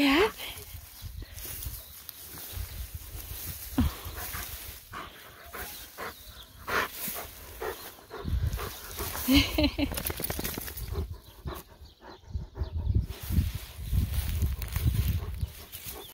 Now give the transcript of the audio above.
Yeah.